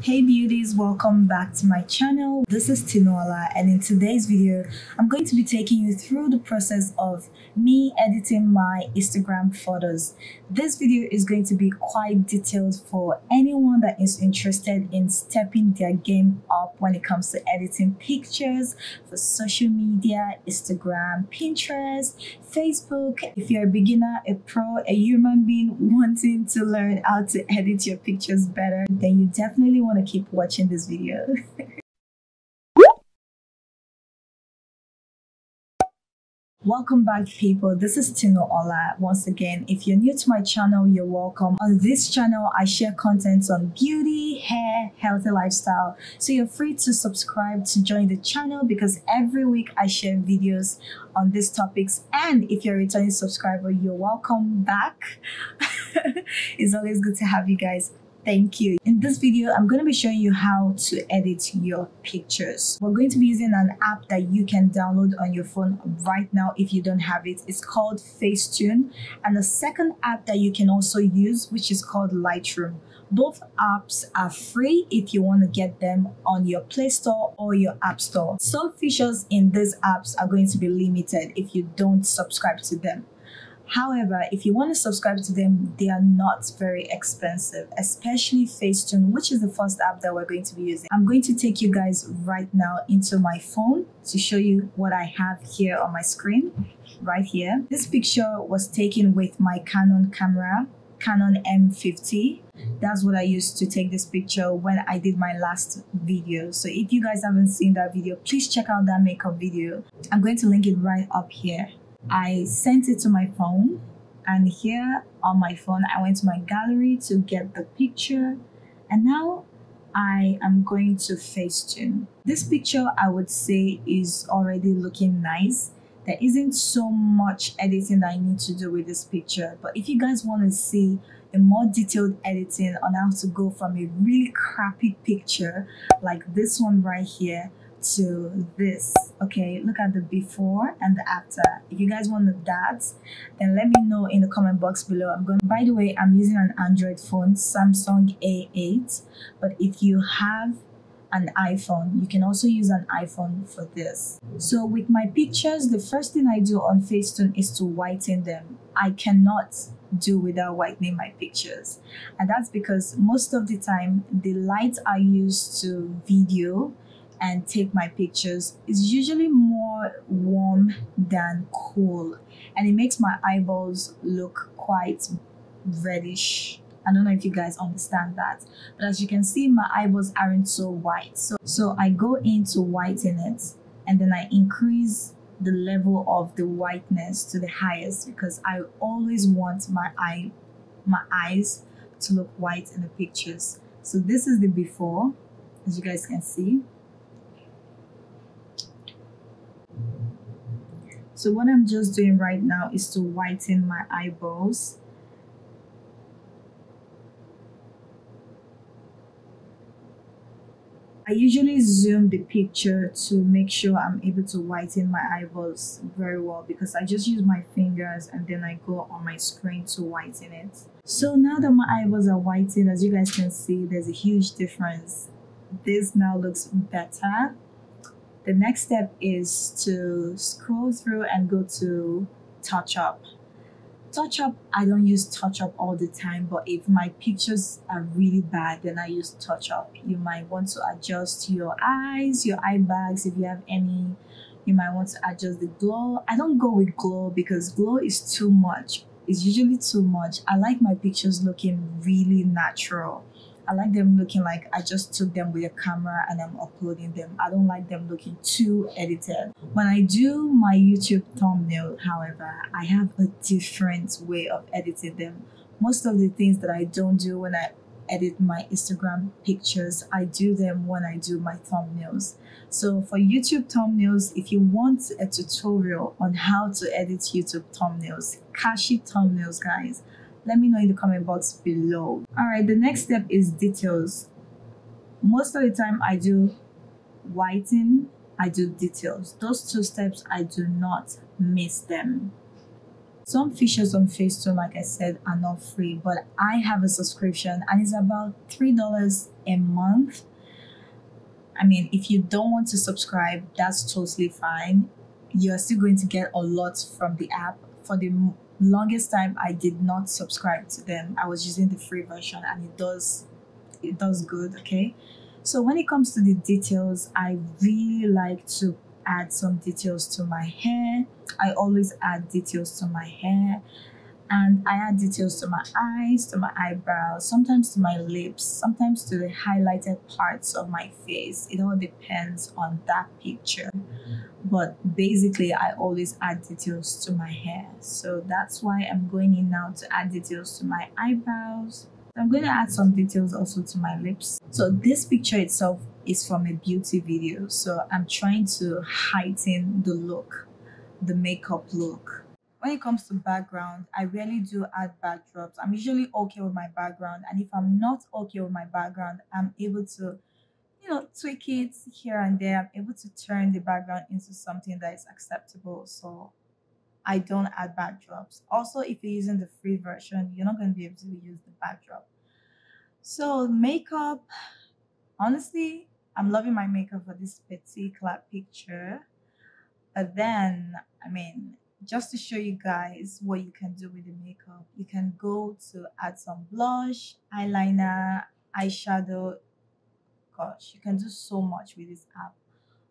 Hey beauties, welcome back to my channel. This is Tinuola and in today's video, I'm going to be taking you through the process of me editing my Instagram photos. This video is going to be quite detailed for anyone that is interested in stepping their game up when it comes to editing pictures for social media, Instagram, Pinterest, Facebook. If you're a beginner, a pro, a human being wanting to learn how to edit your pictures better, then you definitely want to keep watching this video. Welcome back people, this is Tinuola. Once again, if you're new to my channel, you're welcome. On this channel, I share content on beauty, hair, healthy lifestyle. So you're free to subscribe to join the channel because every week I share videos on these topics. And if you're a returning subscriber, you're welcome back. it's always good to have you guys Thank you. In this video, I'm going to be showing you how to edit your pictures. We're going to be using an app that you can download on your phone right now if you don't have it. It's called Facetune. And the second app that you can also use, which is called Lightroom. Both apps are free if you want to get them on your Play Store or your App Store. Some features in these apps are going to be limited if you don't subscribe to them. However, if you want to subscribe to them, they are not very expensive, especially Facetune, which is the first app that we're going to be using. I'm going to take you guys right now into my phone to show you what I have here on my screen, right here. This picture was taken with my Canon camera, Canon M50. That's what I used to take this picture when I did my last video. So if you guys haven't seen that video, please check out that makeup video. I'm going to link it right up here. I sent it to my phone and here on my phone I went to my gallery to get the picture and now I am going to Facetune. This picture I would say is already looking nice. There isn't so much editing that I need to do with this picture but if you guys want to see a more detailed editing on how to go from a really crappy picture like this one right here to this okay? Look at the before and the after. If you guys want that then let me know in the comment box below. I'm going by the way i'm using an android phone samsung a8 but if you have an iphone you can also use an iphone for this. So with my pictures the first thing i do on facetune is to whiten them. I cannot do without whitening my pictures. And that's because most of the time the lights i use to video and take my pictures is usually more warm than cool. And it makes my eyeballs look quite reddish. I don't know if you guys understand that but as you can see my eyeballs aren't so white. So so I go into whiten it and then I increase the level of the whiteness to the highest because I always want my eye my eyes to look white in the pictures. So this is the before as you guys can see So what I'm just doing right now is to whiten my eyeballs. I usually zoom the picture to make sure I'm able to whiten my eyeballs very well because I just use my fingers and then I go on my screen to whiten it. So now that my eyeballs are whitened, as you guys can see, there's a huge difference. This now looks better the next step is to scroll through and go to touch up. Touch up, I don't use touch up all the time, but if my pictures are really bad, then I use touch up. You might want to adjust your eyes, your eye bags if you have any. You might want to adjust the glow. I don't go with glow because glow is too much. It's usually too much. I like my pictures looking really natural. I like them looking like I just took them with a camera and I'm uploading them. I don't like them looking too edited. When I do my YouTube thumbnail, however, I have a different way of editing them. Most of the things that I don't do when I edit my Instagram pictures, I do them when I do my thumbnails. So for YouTube thumbnails, if you want a tutorial on how to edit YouTube thumbnails, Kashi thumbnails, guys, let me know in the comment box below all right the next step is details most of the time i do whiten i do details those two steps i do not miss them Some features on Facetune, like I said, are not free, but I have a subscription and it's about $3 a month. I mean, if you don't want to subscribe, that's totally fine. You're still going to get a lot from the app. For the longest time, I did not subscribe to them. I was using the free version and it does it does good, okay? So when it comes to the details, I really like to add some details to my hair. I always add details to my hair and I add details to my eyes, to my eyebrows, sometimes to my lips, sometimes to the highlighted parts of my face. It all depends on that picture. But basically, I always add details to my hair. So that's why I'm going in now to add details to my eyebrows. I'm going to add some details also to my lips. So this picture itself is from a beauty video. So I'm trying to heighten the look, the makeup look. When it comes to background, I rarely do add backdrops. I'm usually okay with my background. And if I'm not okay with my background, I'm able to, you know, tweak it here and there. I'm able to turn the background into something that is acceptable. So I don't add backdrops. Also, if you're using the free version, you're not going to be able to use the backdrop. So makeup, honestly, I'm loving my makeup for this petit clap picture. But then, I mean, just to show you guys what you can do with the makeup, you can go to add some blush, eyeliner, eyeshadow. Gosh, you can do so much with this app.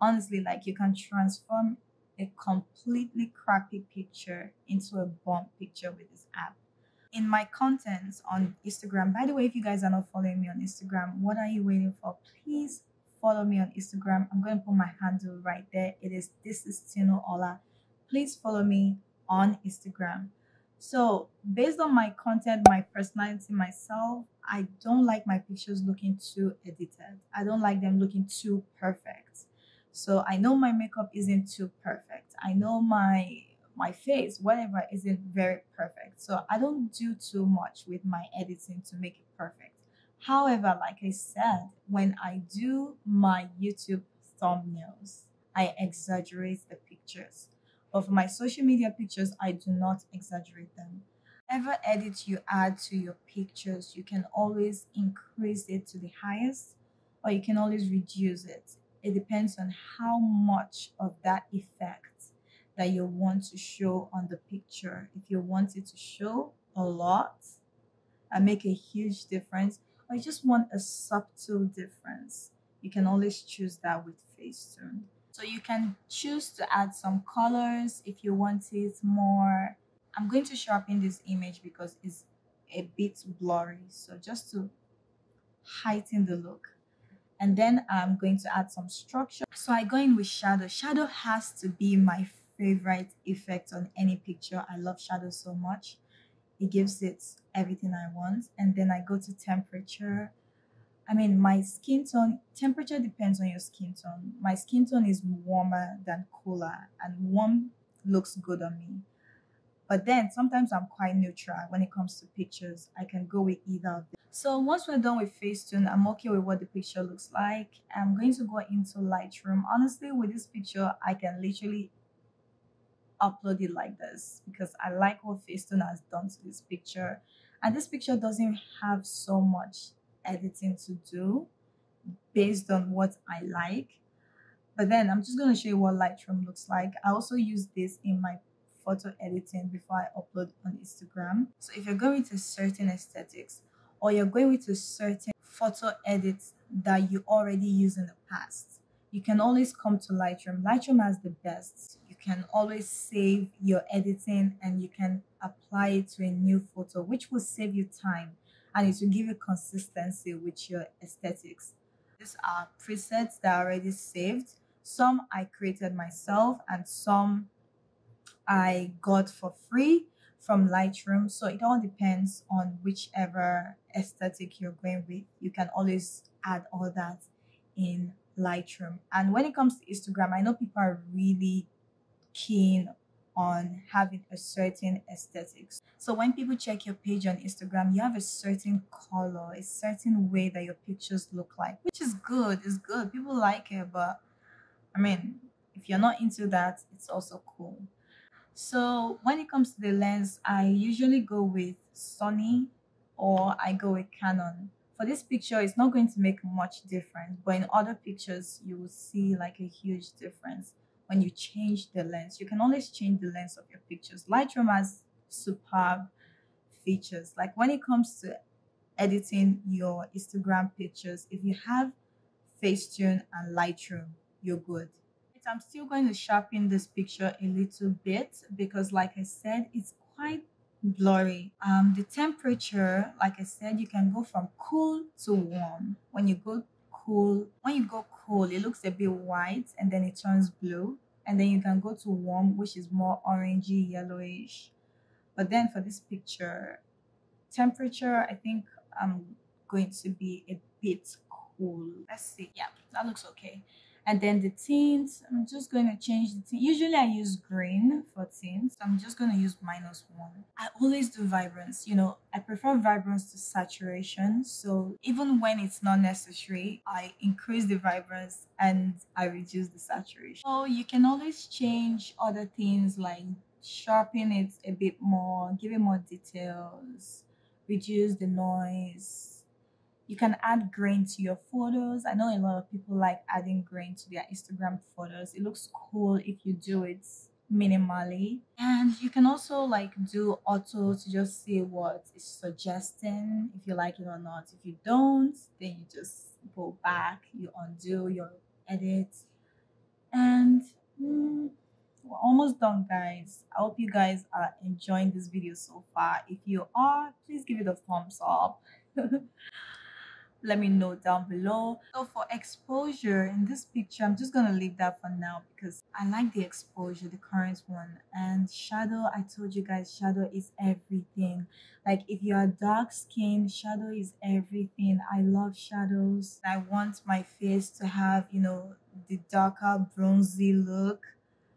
Honestly, like you can transform a completely crappy picture into a bomb picture with this app in my contents on Instagram. By the way, if you guys are not following me on Instagram, what are you waiting for? Please follow me on Instagram. I'm going to put my handle right there. It is this is Tinuola. Please follow me on Instagram. So, based on my content, my personality, myself, I don't like my pictures looking too edited. I don't like them looking too perfect. So, I know my makeup isn't too perfect. I know my my face, whatever isn't very perfect. So, I don't do too much with my editing to make it perfect. However, like I said, when I do my YouTube thumbnails, I exaggerate the pictures. But for my social media pictures, I do not exaggerate them. Whatever edit you add to your pictures, you can always increase it to the highest or you can always reduce it. It depends on how much of that effect that you want to show on the picture. If you want it to show a lot and make a huge difference, or you just want a subtle difference, you can always choose that with Facetune. So you can choose to add some colors if you want it more. I'm going to sharpen this image because it's a bit blurry. So just to heighten the look. And then I'm going to add some structure. So I go in with shadow. Shadow has to be my favorite effect on any picture. I love shadow so much it gives it everything I want. And then I go to temperature. I mean, my skin tone, temperature depends on your skin tone. My skin tone is warmer than cooler, and warm looks good on me. But then sometimes I'm quite neutral when it comes to pictures. I can go with either of them. So once we're done with Facetune, I'm okay with what the picture looks like. I'm going to go into Lightroom. Honestly, with this picture, I can literally upload it like this because I like what Facetune has done to this picture. And this picture doesn't have so much editing to do based on what I like. But then I'm just going to show you what Lightroom looks like. I also use this in my photo editing before I upload on Instagram. So if you're going with certain aesthetics or you're going with a certain photo edits that you already use in the past, you can always come to Lightroom. Lightroom has the best. You can always save your editing and you can apply it to a new photo, which will save you time and it will give you consistency with your aesthetics. These are presets that are already saved. Some I created myself and some I got for free from Lightroom. So it all depends on whichever aesthetic you're going with. You can always add all that in Lightroom. And when it comes to Instagram, I know people are really keen on having a certain aesthetics. So when people check your page on Instagram, you have a certain color, a certain way that your pictures look like, which is good. It's good. People like it, but I mean, if you're not into that, it's also cool. So when it comes to the lens, I usually go with Sony or I go with Canon. For this picture, it's not going to make much difference, but in other pictures, you will see like a huge difference when you change the lens. You can always change the lens of your pictures. Lightroom has superb features. Like when it comes to editing your Instagram pictures, if you have Facetune and Lightroom, you're good. I'm still going to sharpen this picture a little bit because like I said, it's quite blurry. Um, the temperature, like I said, you can go from cool to warm. When you go cool, when you go cool, it looks a bit white and then it turns blue. And then you can go to warm, which is more orangey, yellowish. But then for this picture, temperature, I think I'm going to be a bit cool. Let's see. Yeah, that looks okay. And then the tint, I'm just going to change the tint. Usually I use green for tints. I'm just going to use minus one. I always do vibrance. You know, I prefer vibrance to saturation. So even when it's not necessary, I increase the vibrance and I reduce the saturation. So you can always change other things like sharpen it a bit more, give it more details, reduce the noise, you can add grain to your photos. I know a lot of people like adding grain to their Instagram photos. It looks cool if you do it minimally. And you can also like do auto to just see what it's suggesting if you like it or not. If you don't, then you just go back, you undo your edit. And mm, we're almost done guys i hope you guys are enjoying this video so far if you are please give it a thumbs up let me know down below. So for exposure in this picture i'm just gonna leave that for now because i like the exposure the current one. And shadow i told you guys shadow is everything. Like if you are dark skin shadow is everything. I love shadows. I want my face to have you know the darker bronzy look.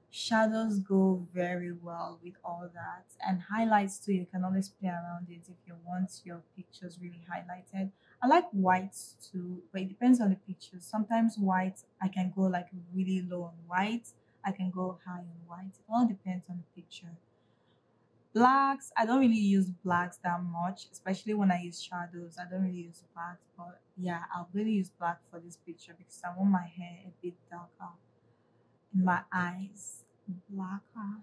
Shadows go very well with all that. And highlights too you can always play around it if you want your pictures really highlighted i like whites too but it depends on the picture. Sometimes white i can go like really low on white i can go high on white it all depends on the picture. Blacks i don't really use blacks that much especially when i use shadows. I don't really use blacks but yeah i'll really use black for this picture because i want my hair a bit darker my eyes. Blacker.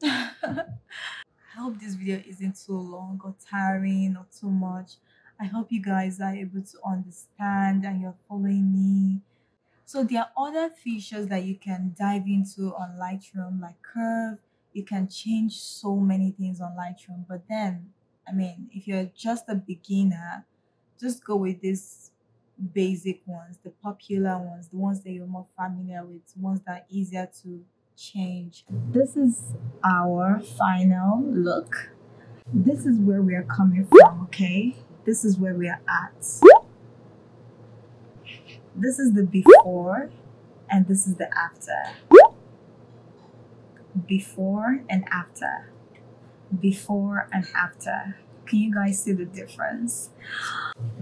I hope this video isn't too long or tiring or too much. I hope you guys are able to understand and you're following me. So there are other features that you can dive into on Lightroom like curve. You can change so many things on Lightroom. But then, I mean, if you're just a beginner, just go with these basic ones, the popular ones, the ones that you're more familiar with, ones that are easier to change. This is our final look. This is where we are coming from, okay? This is where we are at. This is the before and this is the after. Before and after. Before and after. Can you guys see the difference?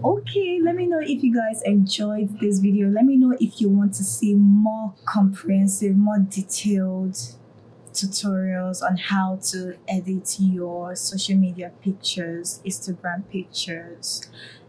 Okay, let me know if you guys enjoyed this video. Let me know if you want to see more comprehensive, more detailed tutorials on how to edit your social media pictures, Instagram pictures.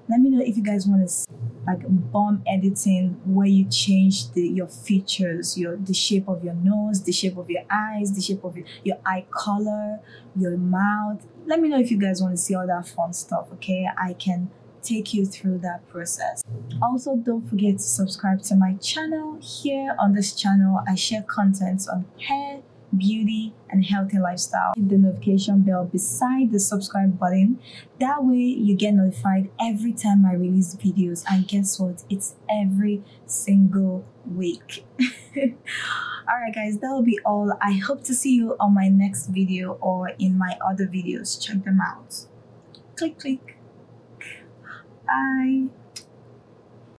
Let me know if you guys want to like bomb editing where you change the your features, your the shape of your nose, the shape of your eyes, the shape of your, your eye color, your mouth, let me know if you guys want to see all that fun stuff, okay? I can take you through that process. Also, don't forget to subscribe to my channel. Here on this channel, I share content on hair, beauty, and healthy lifestyle. Hit the notification bell beside the subscribe button. That way, you get notified every time I release videos. And guess what? It's every single week. Alright guys, that will be all. I hope to see you on my next video or in my other videos. Check them out. Click, click. Bye.